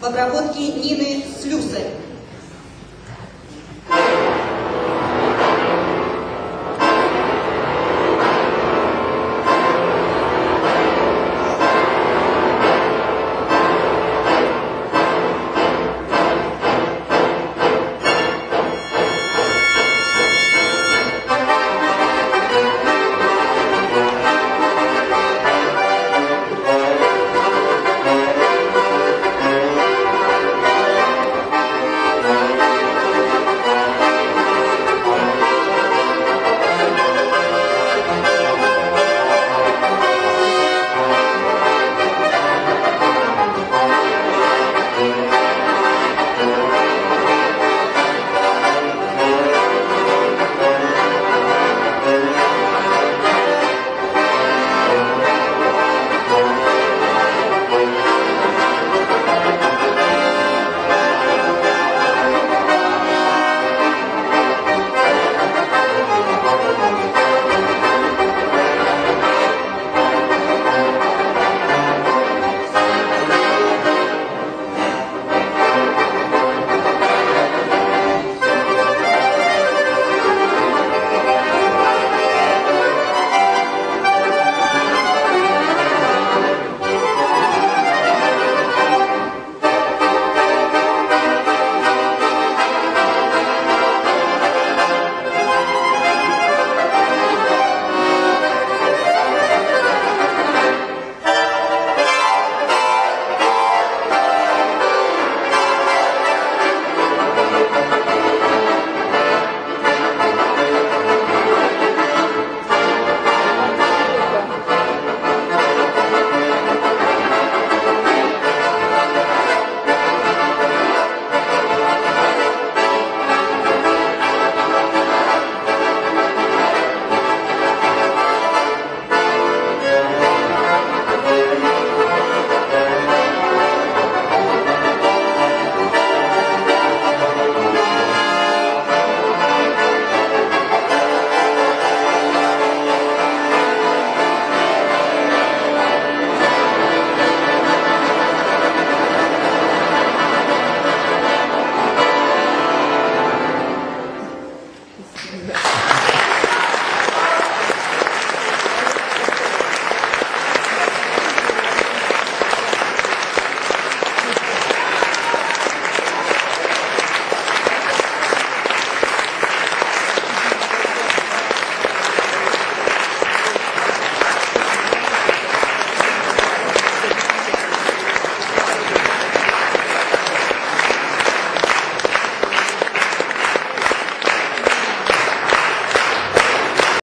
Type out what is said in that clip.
в обработке Нины Слюсарь.